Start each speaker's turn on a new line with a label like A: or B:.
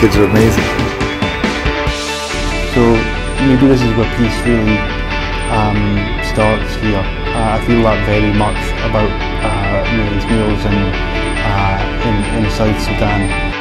A: kids are amazing.
B: So maybe this is where peace really um, starts here. Uh, I feel that very much about uh, these meals in, uh, in, in South Sudan.